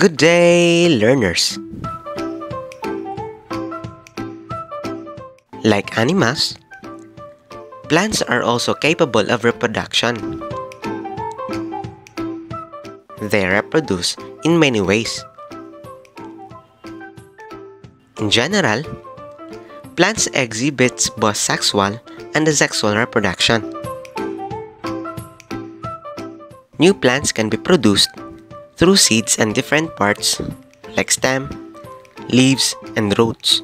Good day, learners! Like animals, plants are also capable of reproduction. They reproduce in many ways. In general, plants exhibit both sexual and asexual reproduction. New plants can be produced through seeds and different parts like stem, leaves, and roots.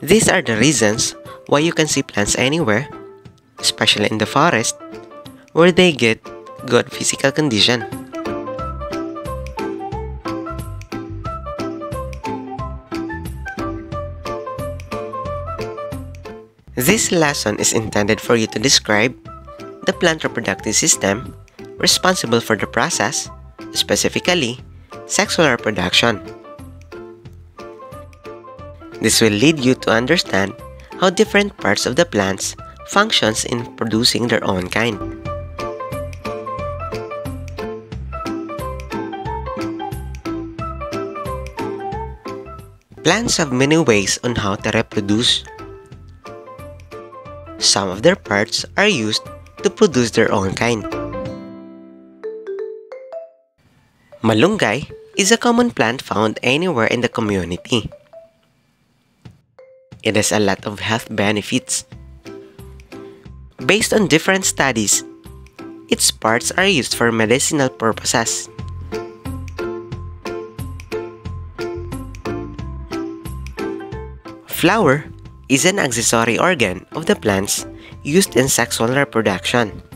These are the reasons why you can see plants anywhere, especially in the forest, where they get good physical condition. This lesson is intended for you to describe the plant reproductive system responsible for the process, specifically sexual reproduction. This will lead you to understand how different parts of the plants functions in producing their own kind. Plants have many ways on how to reproduce. Some of their parts are used to produce their own kind. Malunggay is a common plant found anywhere in the community. It has a lot of health benefits. Based on different studies, its parts are used for medicinal purposes. Flower is an accessory organ of the plants used in sexual reproduction.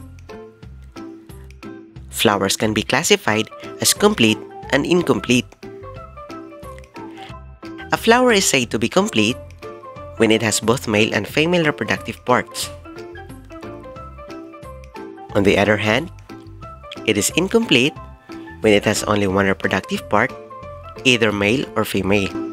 Flowers can be classified as complete and incomplete. A flower is said to be complete when it has both male and female reproductive parts. On the other hand, it is incomplete when it has only one reproductive part, either male or female.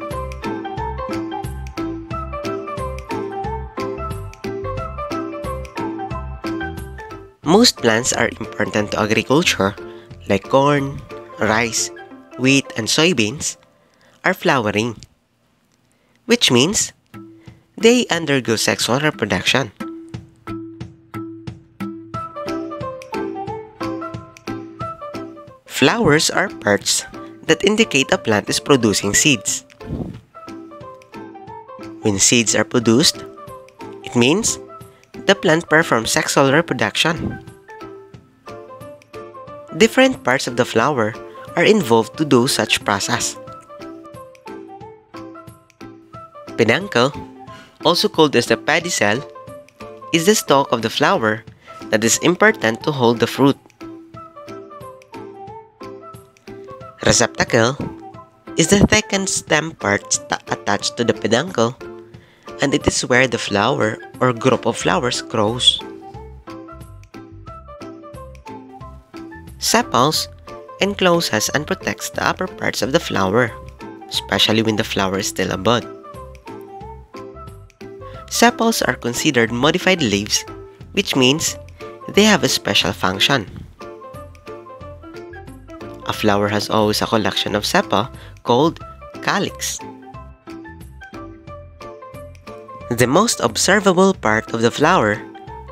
Most plants are important to agriculture like corn, rice, wheat, and soybeans are flowering, which means they undergo sexual reproduction. Flowers are parts that indicate a plant is producing seeds. When seeds are produced, it means the plant performs sexual reproduction. Different parts of the flower are involved to do such process. Peduncle, also called as the pedicel, is the stalk of the flower that is important to hold the fruit. Receptacle is the thickened stem part attached to the peduncle and it is where the flower or group of flowers grows. Sepals encloses and protects the upper parts of the flower, especially when the flower is still a bud. Sepals are considered modified leaves, which means they have a special function. A flower has always a collection of sepal called calyx. The most observable part of the flower,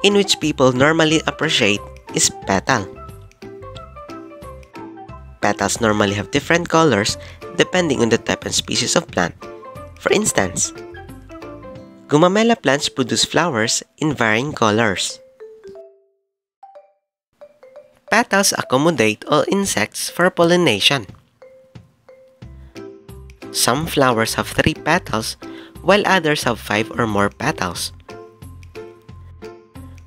in which people normally appreciate, is petal. Petals normally have different colors depending on the type and species of plant. For instance, Gumamela plants produce flowers in varying colors. Petals accommodate all insects for pollination. Some flowers have three petals while others have five or more petals.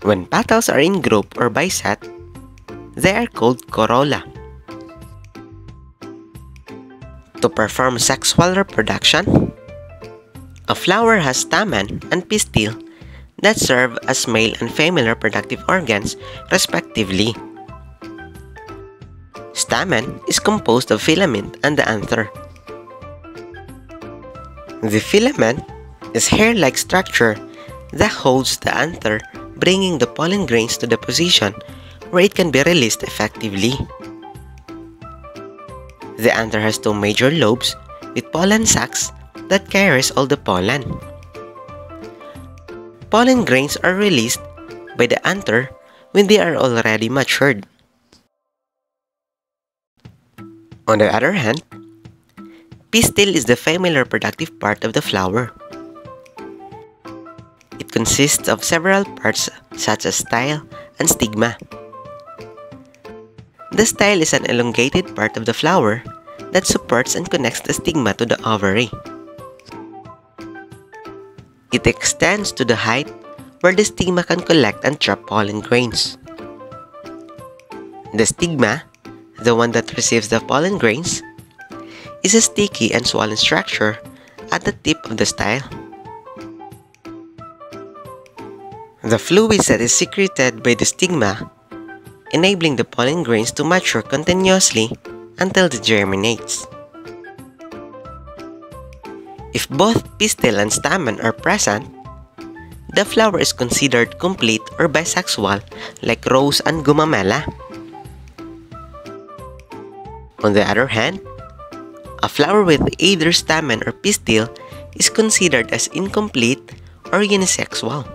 When petals are in group or biset, they are called corolla. To perform sexual reproduction, a flower has stamen and pistil that serve as male and female reproductive organs respectively. Stamen is composed of filament and the anther. The filament is hair-like structure that holds the anther, bringing the pollen grains to the position where it can be released effectively. The anther has two major lobes with pollen sacs that carries all the pollen. Pollen grains are released by the anther when they are already matured. On the other hand, pistil is the female reproductive part of the flower. It consists of several parts such as style and stigma. The style is an elongated part of the flower that supports and connects the stigma to the ovary. It extends to the height where the stigma can collect and trap pollen grains. The stigma, the one that receives the pollen grains, is a sticky and swollen structure at the tip of the style. The fluid that is secreted by the stigma, enabling the pollen grains to mature continuously until it germinates. If both pistil and stamen are present, the flower is considered complete or bisexual like rose and gumamela. On the other hand, a flower with either stamen or pistil is considered as incomplete or unisexual.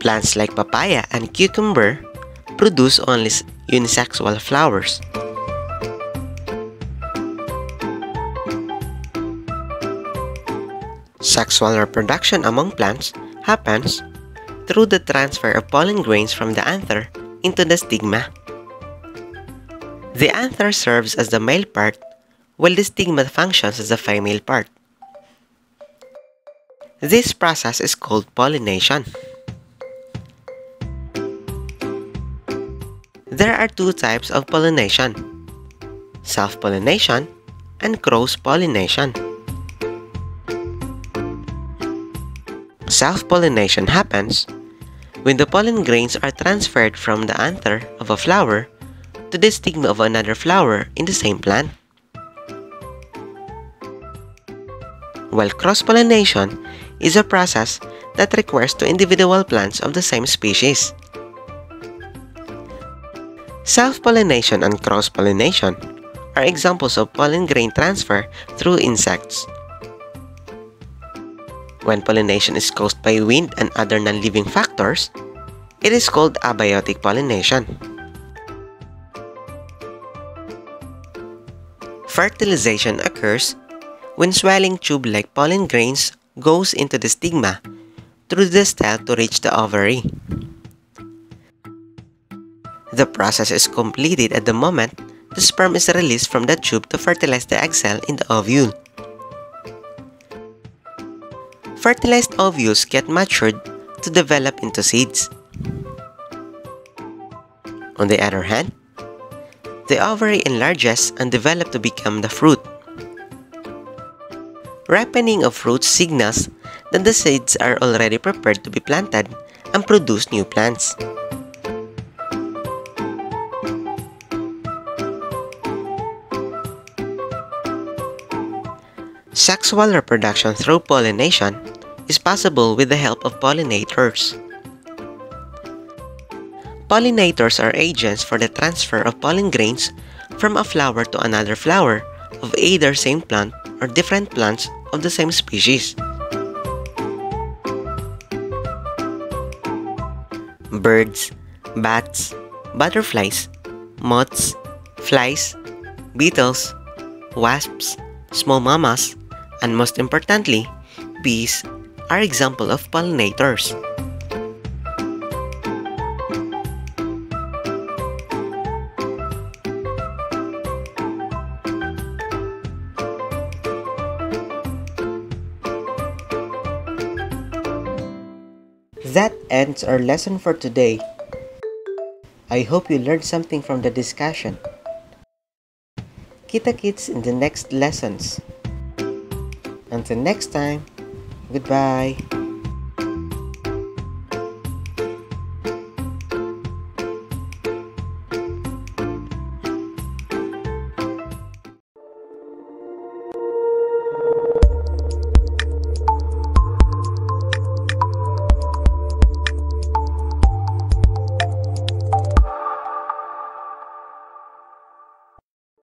Plants like papaya and cucumber produce only unisexual flowers. Sexual reproduction among plants happens through the transfer of pollen grains from the anther into the stigma. The anther serves as the male part while the stigma functions as the female part. This process is called pollination. There are two types of pollination, self-pollination and cross-pollination. Self-pollination happens when the pollen grains are transferred from the anther of a flower to the stigma of another flower in the same plant. While cross-pollination is a process that requires two individual plants of the same species. Self-pollination and cross-pollination are examples of pollen grain transfer through insects. When pollination is caused by wind and other non-living factors, it is called abiotic pollination. Fertilization occurs when swelling tube-like pollen grains goes into the stigma through the style to reach the ovary. The process is completed at the moment the sperm is released from the tube to fertilize the egg cell in the ovule. Fertilized ovules get matured to develop into seeds. On the other hand, the ovary enlarges and develops to become the fruit. Ripening of fruits signals that the seeds are already prepared to be planted and produce new plants. Sexual reproduction through pollination is possible with the help of pollinators. Pollinators are agents for the transfer of pollen grains from a flower to another flower of either same plant or different plants of the same species. Birds, bats, butterflies, moths, flies, beetles, wasps, small mammals, and most importantly, bees are example of pollinators. That ends our lesson for today. I hope you learned something from the discussion. Kita kids in the next lessons. Until next time, goodbye.